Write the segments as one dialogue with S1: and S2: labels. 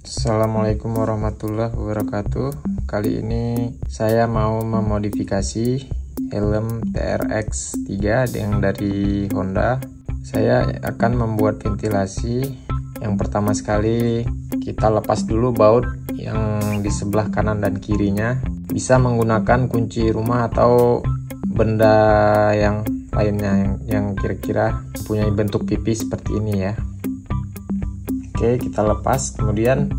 S1: Assalamualaikum warahmatullahi wabarakatuh. Kali ini saya mau memodifikasi helm TRX 3 yang dari Honda. Saya akan membuat ventilasi. Yang pertama sekali kita lepas dulu baut yang di sebelah kanan dan kirinya. Bisa menggunakan kunci rumah atau benda yang lainnya yang kira-kira punya bentuk pipi seperti ini ya. Oke, kita lepas. Kemudian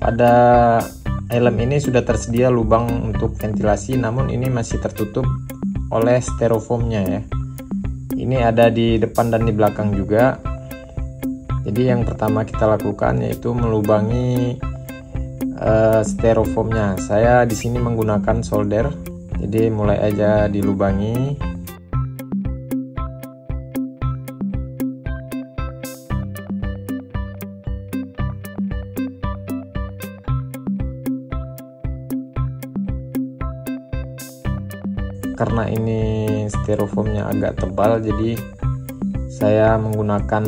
S1: pada helm ini sudah tersedia lubang untuk ventilasi namun ini masih tertutup oleh styrofoamnya ya ini ada di depan dan di belakang juga. Jadi yang pertama kita lakukan yaitu melubangi uh, styrofoamnya. Saya di sini menggunakan solder. Jadi mulai aja dilubangi. Karena ini styrofoamnya agak tebal jadi saya menggunakan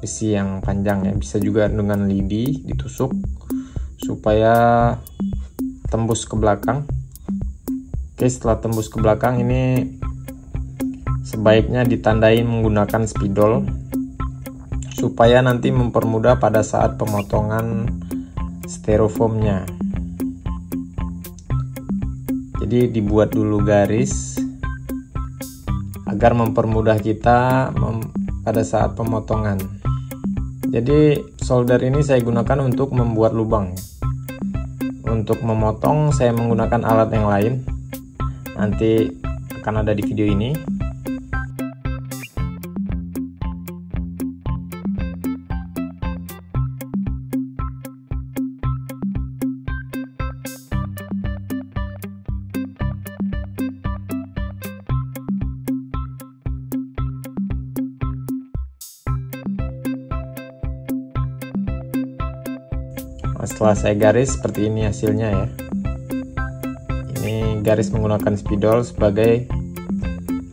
S1: besi yang panjang ya. Bisa juga dengan lidi ditusuk supaya tembus ke belakang. Oke setelah tembus ke belakang ini sebaiknya ditandai menggunakan spidol supaya nanti mempermudah pada saat pemotongan styrofoamnya jadi dibuat dulu garis agar mempermudah kita mem pada saat pemotongan. Jadi solder ini saya gunakan untuk membuat lubang. Untuk memotong saya menggunakan alat yang lain. Nanti akan ada di video ini setelah saya garis seperti ini hasilnya ya. Ini garis menggunakan spidol sebagai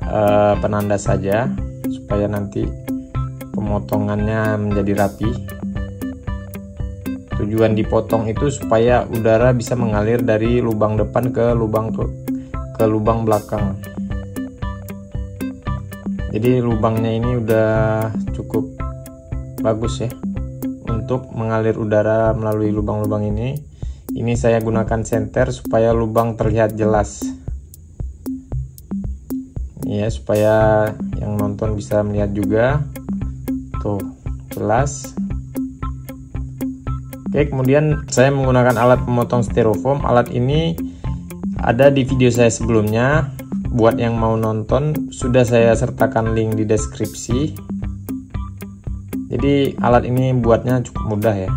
S1: uh, penanda saja supaya nanti pemotongannya menjadi rapi. Tujuan dipotong itu supaya udara bisa mengalir dari lubang depan ke lubang ke, ke lubang belakang. Jadi lubangnya ini udah cukup bagus ya untuk mengalir udara melalui lubang-lubang ini. Ini saya gunakan senter supaya lubang terlihat jelas. Ya supaya yang nonton bisa melihat juga. Tuh jelas. Oke kemudian saya menggunakan alat pemotong styrofoam. Alat ini ada di video saya sebelumnya. Buat yang mau nonton sudah saya sertakan link di deskripsi jadi alat ini buatnya cukup mudah ya.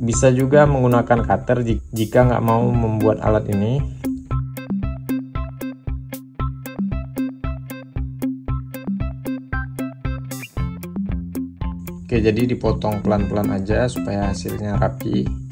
S1: Bisa juga menggunakan cutter jika nggak mau membuat alat ini. Oke jadi dipotong pelan-pelan aja supaya hasilnya rapi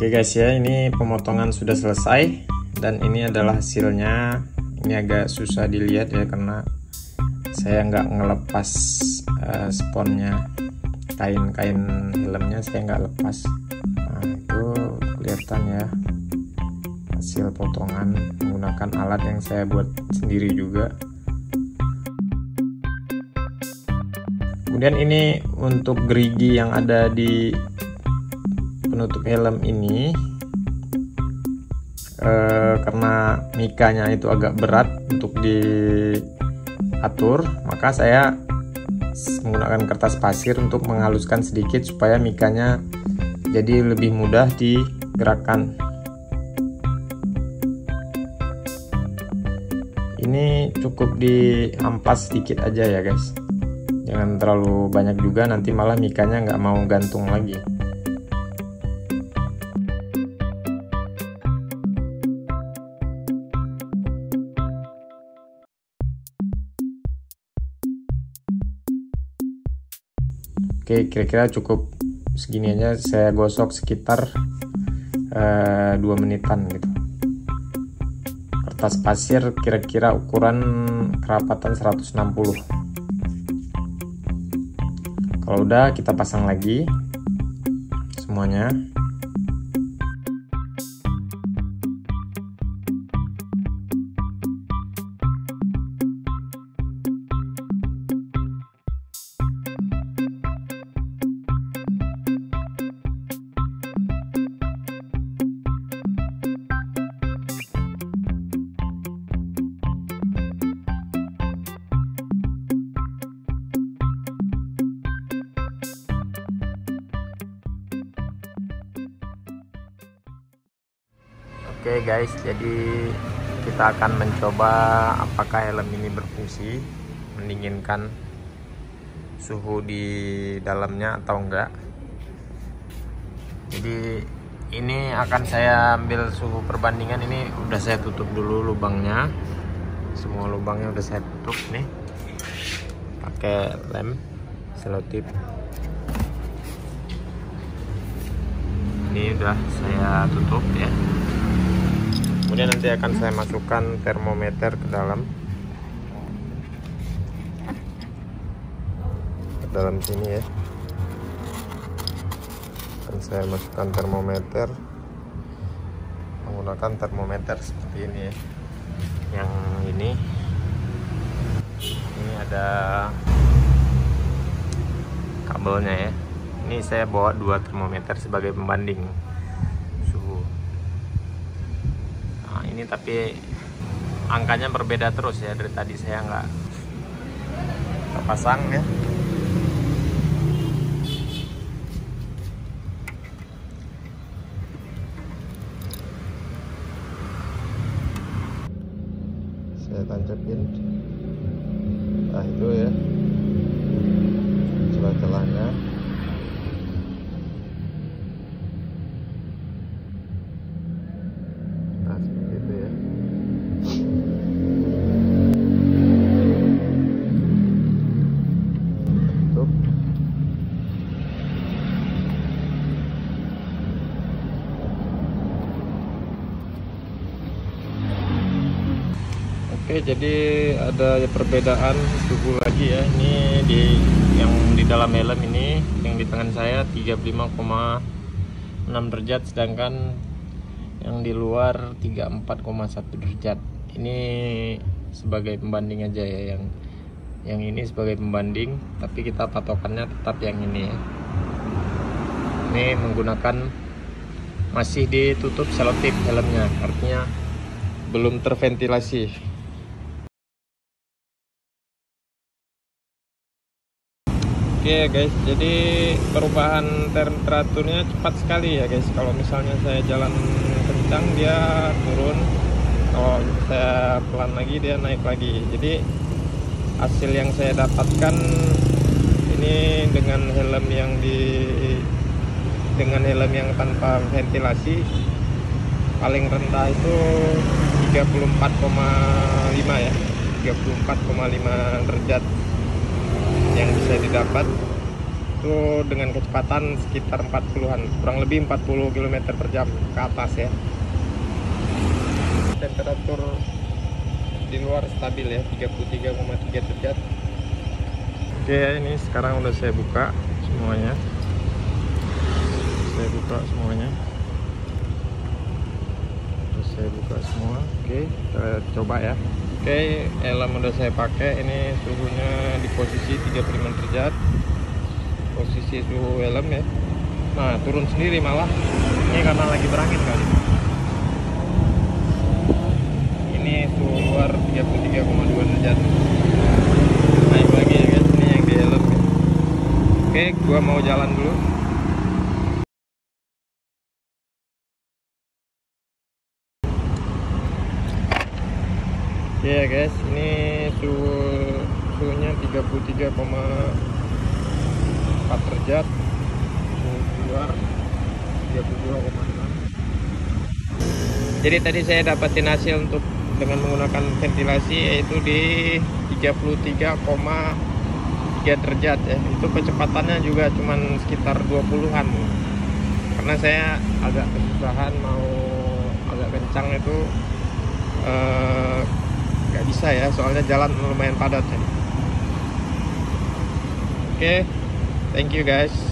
S1: Oke guys ya, ini pemotongan sudah selesai dan ini adalah hasilnya. Ini agak susah dilihat ya karena saya nggak ngelepas uh, sponnya, kain-kain helmnya saya nggak lepas. Nah itu kelihatan ya hasil potongan menggunakan alat yang saya buat sendiri juga. Kemudian ini untuk gerigi yang ada di penutup helm ini eh, karena mikanya itu agak berat untuk diatur maka saya menggunakan kertas pasir untuk menghaluskan sedikit supaya mikanya jadi lebih mudah digerakkan. Ini cukup diampas sedikit aja ya guys. Jangan terlalu banyak juga nanti malah mikanya nggak mau gantung lagi Oke, kira-kira cukup segini aja saya gosok sekitar uh, eh, 2 menitan gitu. Kertas pasir kira-kira ukuran kerapatan 160. Kalau udah kita pasang lagi semuanya. Oke okay guys, jadi kita akan mencoba apakah helm ini berfungsi mendinginkan suhu di dalamnya atau enggak. Jadi ini akan saya ambil suhu perbandingan ini udah saya tutup dulu lubangnya. Semua lubangnya udah saya tutup nih. Pakai lem selotip. Ini udah saya tutup ya kemudian nanti akan saya masukkan termometer ke dalam. Ke dalam sini ya. Akan saya masukkan termometer. Menggunakan termometer seperti ini ya. Yang ini. Ini ada kabelnya ya. Ini saya bawa dua termometer sebagai pembanding ini tapi angkanya berbeda terus ya dari tadi. Saya nggak terpasang ya. Saya tancapin nah itu ya celah-celahnya Jadi ada perbedaan suhu lagi ya. Ini di yang di dalam helm ini yang di tangan saya 35,6 derajat sedangkan yang di luar 34,1 derajat. Ini sebagai pembanding aja ya yang yang ini sebagai pembanding tapi kita patokannya tetap yang ini ya. Ini menggunakan masih ditutup selotip helmnya artinya belum terventilasi Oke guys, jadi perubahan temperaturnya cepat sekali ya guys. Kalau misalnya saya jalan kencang dia turun, kalau saya pelan lagi dia naik lagi. Jadi hasil yang saya dapatkan ini dengan helm yang di dengan helm yang tanpa ventilasi paling rendah itu 34,5 ya 34,5 derajat yang bisa didapat itu dengan kecepatan sekitar 40-an kurang lebih 40 km per jam ke atas ya. Temperatur di luar stabil ya 33,3 derajat. Oke ini sekarang udah saya buka semuanya. Saya buka semuanya. Udah saya buka semua. Oke kita coba ya oke helm udah saya pakai ini suhunya di posisi 35 derajat. Posisi suhu helm ya. Nah turun sendiri malah. Ini karena lagi berangin kali. Ini suhu luar 33,2 derajat. Naik lagi ya guys ini yang di helm ya. oke gua mau jalan dulu ya guys ini suhu suhunya 33,4 derajat. Suhu luar 32,6 jadi tadi saya dapatin hasil untuk dengan menggunakan ventilasi yaitu di 33,3 derajat ya. Itu kecepatannya juga cuman sekitar 20-an karena saya agak kesusahan mau agak kencang itu eh, nggak bisa ya soalnya jalan lumayan padat. Oke thank you guys